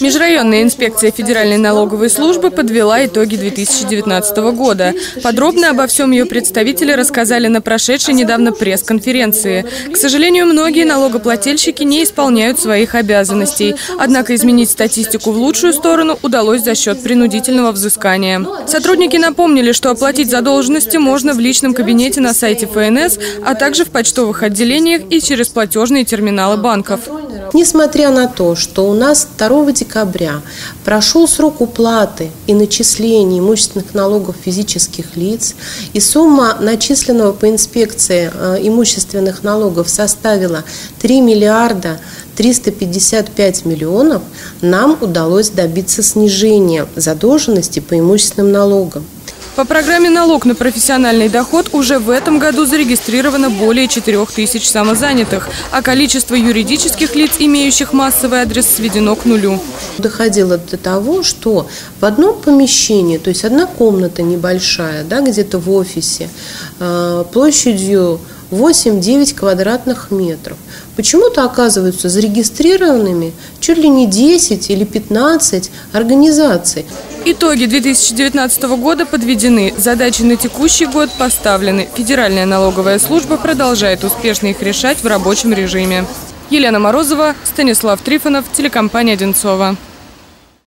Межрайонная инспекция Федеральной налоговой службы подвела итоги 2019 года. Подробно обо всем ее представители рассказали на прошедшей недавно пресс-конференции. К сожалению, многие налогоплательщики не исполняют своих обязанностей. Однако изменить статистику в лучшую сторону удалось за счет принудительного взыскания. Сотрудники напомнили, что оплатить задолженности можно в личном кабинете на сайте ФНС, а также в почтовых отделениях и через платежные терминалы банков. Несмотря на то, что у нас 2 декабря прошел срок уплаты и начисления имущественных налогов физических лиц, и сумма начисленного по инспекции э, имущественных налогов составила 3 миллиарда 355 миллионов, нам удалось добиться снижения задолженности по имущественным налогам. По программе «Налог на профессиональный доход» уже в этом году зарегистрировано более 4 тысяч самозанятых, а количество юридических лиц, имеющих массовый адрес, сведено к нулю. Доходило до того, что в одном помещении, то есть одна комната небольшая, да, где-то в офисе, э, площадью 8-9 квадратных метров. Почему-то оказываются зарегистрированными чуть ли не 10 или 15 организаций. Итоги 2019 года подведены. Задачи на текущий год поставлены. Федеральная налоговая служба продолжает успешно их решать в рабочем режиме. Елена Морозова, Станислав Трифонов, телекомпания «Одинцова».